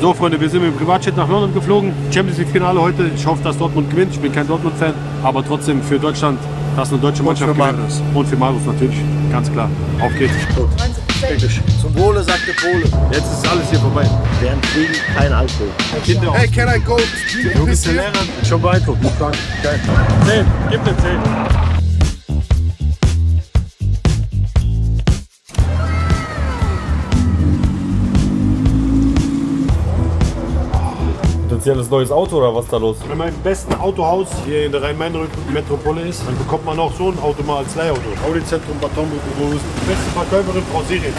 So, Freunde, wir sind mit dem Privatjet nach London geflogen. Champions League Finale heute. Ich hoffe, dass Dortmund gewinnt. Ich bin kein Dortmund-Fan, aber trotzdem für Deutschland, dass eine deutsche Mannschaft für gewinnt. Marius. Und für Marius natürlich, ganz klar. Auf geht's. Englisch. Zum Wohle, sagt der Pole. Jetzt ist alles hier vorbei. Während Kriegen kein Alkohol. Kinder Hey, can I go? Du bist der Lehrer. Schon beeindruckt. Geil. 10, gib mir 10. Potenzielles neues Auto oder was da los? Wenn man im besten Autohaus hier in der Rhein-Main-Metropole ist, dann bekommt man auch so ein Auto mal als Leihauto. Audi-Zentrum Batonburg, beste Verkäuferin Frau Sirin.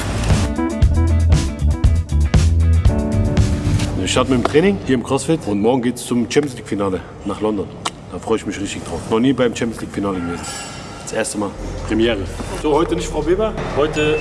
Wir starten mit dem Training hier im CrossFit und morgen geht es zum Champions League Finale nach London. Da freue ich mich richtig drauf. Noch nie beim Champions League Finale gewesen. Das erste Mal. Premiere. So, heute nicht Frau Weber, heute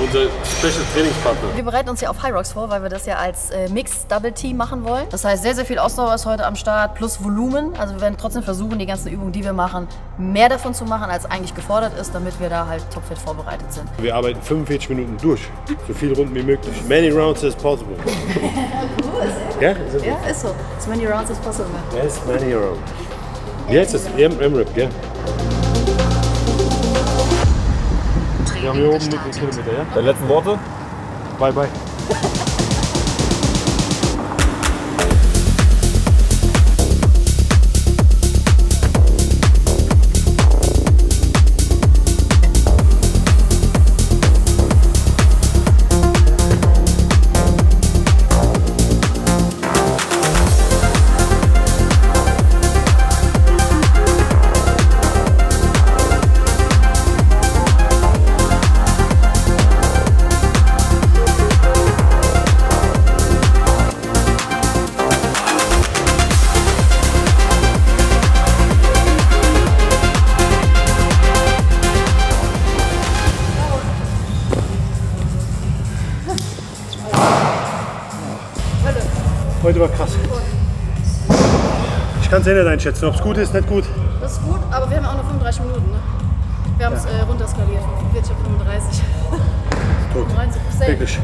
unser Special Trainingspartner. Wir bereiten uns ja auf High Rocks vor, weil wir das ja als äh, Mixed Double Team machen wollen. Das heißt, sehr, sehr viel Ausdauer ist heute am Start, plus Volumen. Also wir werden trotzdem versuchen, die ganzen Übungen, die wir machen, mehr davon zu machen, als eigentlich gefordert ist, damit wir da halt topfit vorbereitet sind. Wir arbeiten 45 Minuten durch. So viele Runden wie möglich. Many rounds as possible. ja? Ist das Ja, ist so. As many rounds as possible. Yes, many rounds. Wie heißt das? M-Rip, gell? Wir haben hier oben einen Kilometer, ja? Deine letzten Worte? Bye, bye. Ich kann es nicht einschätzen, ob es gut ist, nicht gut. Das ist gut, aber wir haben ja auch noch 35 Minuten. Ne? Wir haben es äh, runterskaliert von 45 auf 35. Tot. 90, same, Wirklich.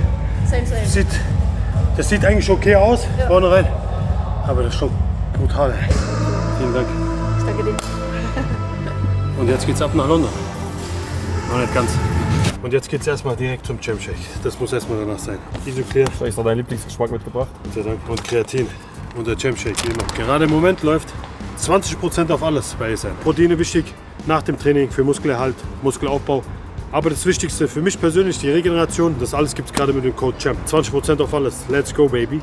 same, same. Sieht, das sieht eigentlich okay aus, vorne rein. Aber das ist schon brutal. Vielen Dank. Ich danke dir. Und jetzt geht's ab nach London. Noch nicht ganz. Und jetzt geht's erstmal direkt zum Jam Shake. Das muss erstmal danach sein. Isoclear, Hast du extra deinen Lieblingsgeschmack mitgebracht? Sei Dank. Und Kreatin. Und der Jam Shake, wie immer. Gerade im Moment läuft 20% auf alles bei ASN. Proteine wichtig nach dem Training für Muskelerhalt, Muskelaufbau. Aber das Wichtigste für mich persönlich, die Regeneration, das alles gibt's gerade mit dem Code CHAMP. 20% auf alles. Let's go, baby.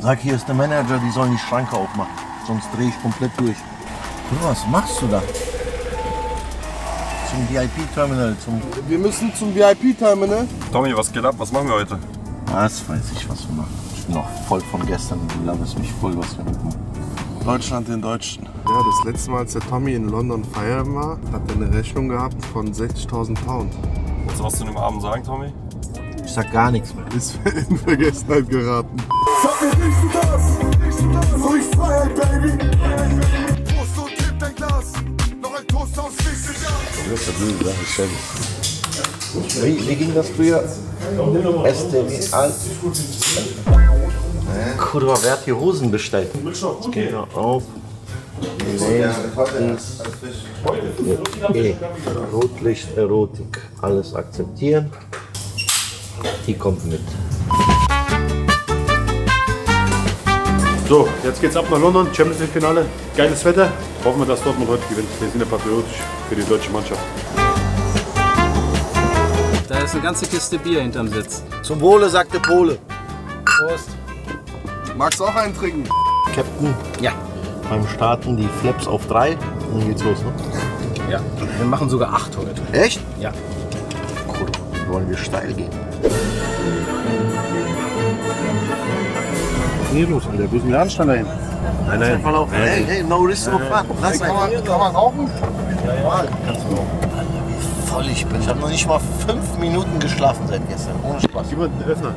Sag, hier ist der Manager, die sollen die Schranke aufmachen. Sonst drehe ich komplett durch. Du, was machst du da? Zum VIP-Terminal, zum... Wir müssen zum VIP-Terminal. Tommy, was geht ab? Was machen wir heute? Was weiß ich, was wir machen. Ich bin noch voll von gestern. Du laberst mich voll, was wir machen. Deutschland den Deutschen. Ja, das letzte Mal, als der Tommy in London feiern war, hat er eine Rechnung gehabt von 60.000 Pound. Willst du was zu dem Abend sagen, Tommy? Ich sag gar nichts mehr. Ist in Vergessenheit geraten. Sag mir nicht du das, so ich Freiheit, Baby. Prost und kipp dein Glas, noch ein Toast aus 60 Jahren. Wie, wie ging das früher? STW alt. Kurwa, wer hat hier Hosen bestellt? Geht da auf. Nee, E. Rotlicht, Erotik. Alles akzeptieren. Die kommt mit. So, jetzt geht's ab nach London, Champions League Finale. Geiles Wetter. Hoffen wir, dass Dortmund heute gewinnt. Wir sind ja patriotisch für die deutsche Mannschaft. Da ist eine ganze Kiste Bier hinterm Sitz. Zum Wohle, sagt der Pole. Prost. Magst du auch einen trinken? Captain, Ja. beim Starten die Flaps auf drei. Und dann geht's los, ne? Ja. Wir machen sogar acht heute. Echt? Ja. Cool. Wollen wir steil gehen? Nee, los, Alter. Wo ist denn der Anstand dahin? Nein, nein. Hey, hey, no risk, no fun. Lass Kann man, kann man rauchen? Voll ich bin. Ich habe noch nicht mal fünf Minuten geschlafen seit gestern. Ohne Spaß. Gib mal den Öffner.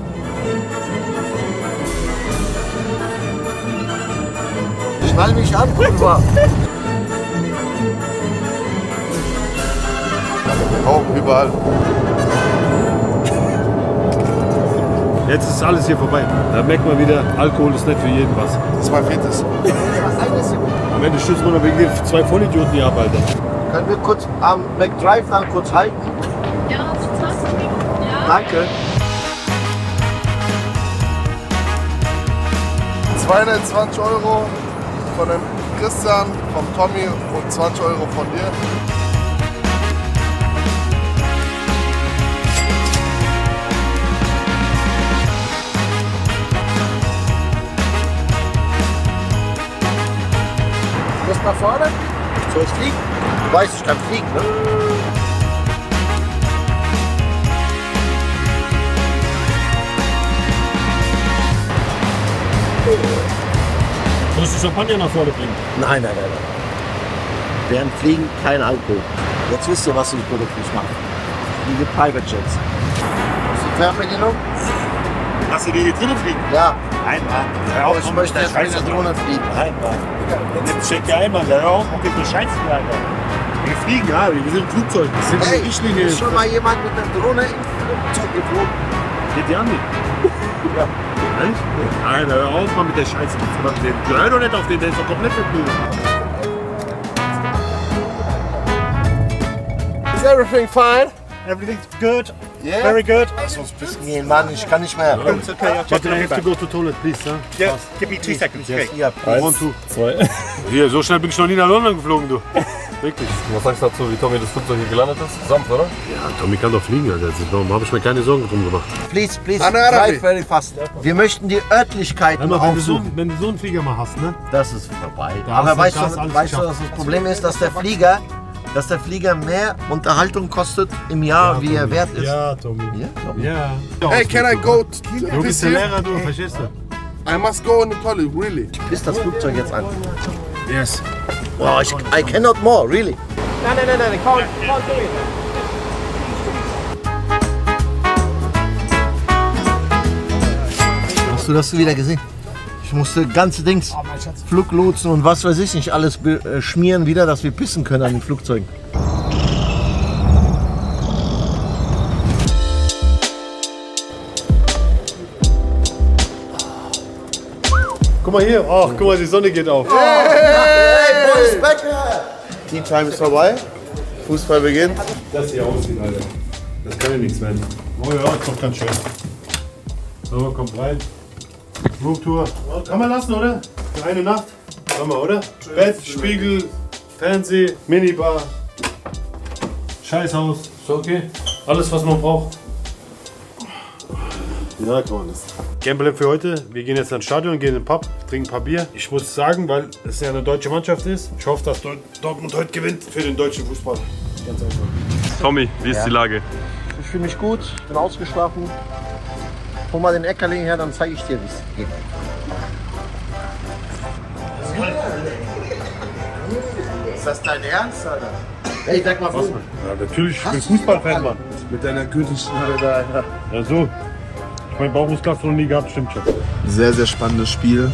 Schnall mich an, Kurva. Rauchen überall. Jetzt ist alles hier vorbei. Da merkt man wieder, Alkohol ist nicht für jeden was. Das mein viertes. Am Ende stützt man wegen den zwei Vollidioten hier ab, Alter. Können wir kurz am McDrive dann kurz halten? Danke. 220 Euro von dem Christian, vom Tommy und 20 Euro von dir. Bis nach vorne. Soll ich fliegen? Du weißt, ich kann fliegen, ne? Sollst du Champagner nach vorne bringen? Nein, nein, nein, nein. Während Fliegen kein Alkohol. Jetzt wisst ihr, was ich beruflich mache. Ich fliege Private Jets. Ist die Fernbedienung? Lass du die hier drinnen fliegen? Ja. Nein, Mann. Aber ich möchte jetzt mit der Drohne fliegen. Mann. Jetzt check dir einmal, hör auf dem Scheiß Alter. Wir fliegen, ja, wir sind im Flugzeug. Das sind Hey, die Richtlinie. ist schon mal jemand mit der Drohne im Flugzeug geflogen? Geht dir an nicht. ja. Ehrlich? Nein, hör auf mal mit der Scheiße. Wir hören doch nicht auf den, der ist doch komplett verblödet. Is everything fine? Everything's good. Yeah. Very good. Lass uns pissen gehen, Mann. Ich kann nicht mehr. It's okay. I'll check But I have to go to toilet, please, huh? Yeah, give me two seconds. Okay. Ja, One, two. Zwei. Hier, so schnell bin ich noch nie nach London geflogen, du. Wirklich. Was sagst du dazu, wie Tommy das Flugzeug hier gelandet ist? Sanft, oder? Ja, Tommy kann doch fliegen, Alter. Darum habe ich mir keine Sorgen drum gemacht. please, please, drive very fast. Wir möchten die Örtlichkeiten mal, wenn du, so, aufsuchen. wenn du so einen Flieger mal hast, ne? Das ist vorbei. Da Aber du weißt du, weißt du, was das Problem ist, dass der Flieger, dass der Flieger mehr Unterhaltung kostet im Jahr, wie er wert ist. Ja, Tommy. Ja, ich. Ja. Hey, can I go to Du bist der Lehrer, du, verstehst du? I must go in the toilet, really. Bis das Flugzeug jetzt an. Yes. Oh, ich, I cannot more, really. Nein, nein, nein, nein, can't, can't do it. Hast du das wieder gesehen? Ich musste ganze Dings, Fluglotsen und was weiß ich nicht, alles äh, schmieren wieder, dass wir pissen können an den Flugzeugen. Guck mal hier. Ach, guck mal, die Sonne geht auf. Hey, Boris Becker! Tea Time ist vorbei. Fußball beginnt. Das hier aussieht, Alter. Das kann ja nichts werden. Oh ja, ist doch ganz schön. So, kommt rein. Roomtour. Kann man lassen, oder? Für eine Nacht. Kann man, oder? Bett, Spiegel, Fernseh, Minibar. Scheißhaus. Ist okay. Alles, was man braucht. Ja, kann man das. Gamble für heute. Wir gehen jetzt ans Stadion, gehen in den Pub, trinken ein paar Bier. Ich muss sagen, weil es ja eine deutsche Mannschaft ist, ich hoffe, dass Dort- Dortmund heute gewinnt für den deutschen Fußball. Ganz einfach. Tommy, wie ist die Lage? Ich fühle mich gut, bin ausgeschlafen. Hol mal den Eckerling her, dann zeige ich dir, wie es geht. Ist das dein Ernst, Alter? Hey, sag mal, wo? Ja, natürlich, ich bin Fußballfan, Mann. Mit deiner Gürtelschnalle da, Alter. Ja, so. Ich mein Bauchmuskulatur noch nie gehabt, stimmt schon. Sehr, sehr spannendes Spiel.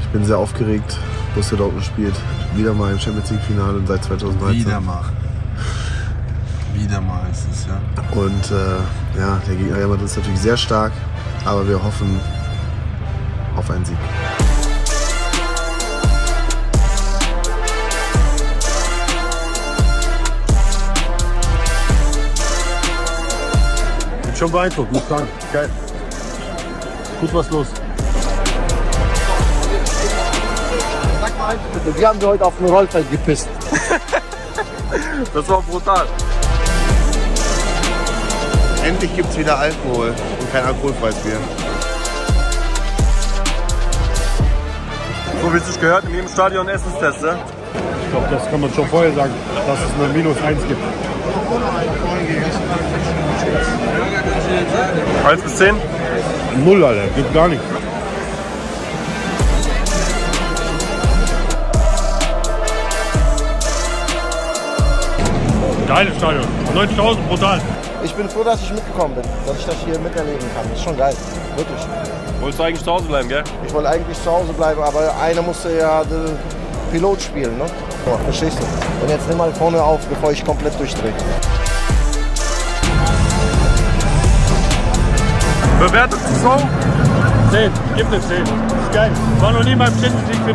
Ich bin sehr aufgeregt. Borussia Dortmund spielt wieder mal im Champions League Finale seit 2013. Wieder mal. Wieder mal ist es, ja. Und äh, ja, der Gegner Madrid ist natürlich sehr stark, aber wir hoffen auf einen Sieg. Bin schon beeindruckt, muss sagen. Geil. Gut was los. Sag mal bitte, wir haben wir heute auf dem Rollfeld gepisst. Das war brutal. Endlich gibt es wieder Alkohol und kein alkoholfreies Bier. So wie es sich gehört, in jedem Stadion Essenstest, ne? Ich glaube, das kann man schon vorher sagen, dass es eine Minus 1 gibt. 1 bis 10? Null, Alter. Gibt gar nichts. Geiles Stadion. 90.000 brutal. Ich bin froh, dass ich mitgekommen bin, dass ich das hier miterleben kann. Das ist schon geil, wirklich. Wolltest du eigentlich zu Hause bleiben, gell? Ich wollte eigentlich zu Hause bleiben, aber einer musste ja den Pilot spielen, ne? So, verstehst du? Und jetzt nimm mal vorne auf, bevor ich komplett durchdrehe. Bewertet die Show. 10, gib eine 10. Das ist geil. War noch nie beim Champions League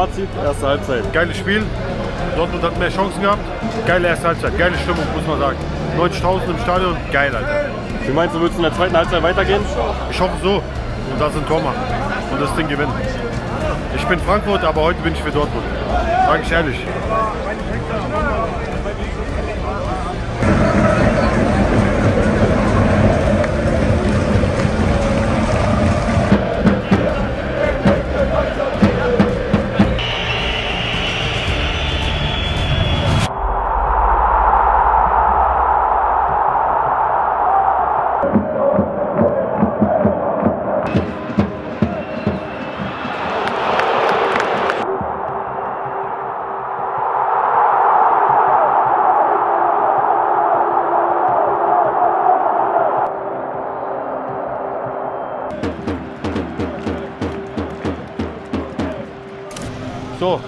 Fazit, erste Halbzeit. Geiles Spiel. Dortmund hat mehr Chancen gehabt. Geile erste Halbzeit. Geile Stimmung, muss man sagen. 90.000 im Stadion. Geil, Alter. Wie meinst du, willst du in der zweiten Halbzeit weitergehen? Ich hoffe so. Und das ein Tor machen. Und das Ding gewinnen. Ich bin Frankfurt, aber heute bin ich für Dortmund. Sag ich ehrlich. So,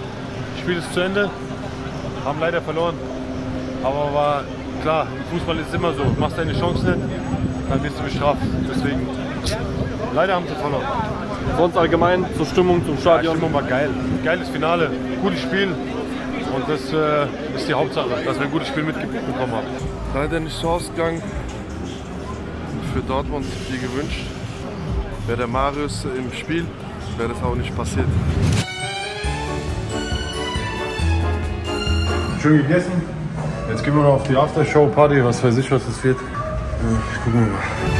Spiel ist zu Ende. Haben leider verloren. Aber war klar, Fußball ist immer so. Machst deine Chance nicht, dann wirst du bestraft. Deswegen, leider haben sie verloren. Sonst allgemein zur Stimmung, zum Die Stadion. Stimmung war geil. Geiles Finale, gutes Spiel. Und das äh, ist die Hauptsache, dass wir ein gutes Spiel mitbekommen haben. Leider nicht so ausgegangen. Für Dortmund wie gewünscht. Wäre der Marius im Spiel, wäre das auch nicht passiert. Schön gegessen. Jetzt gehen wir noch auf die Aftershow-Party, was weiß ich, was das wird. Ja, gucken wir mal.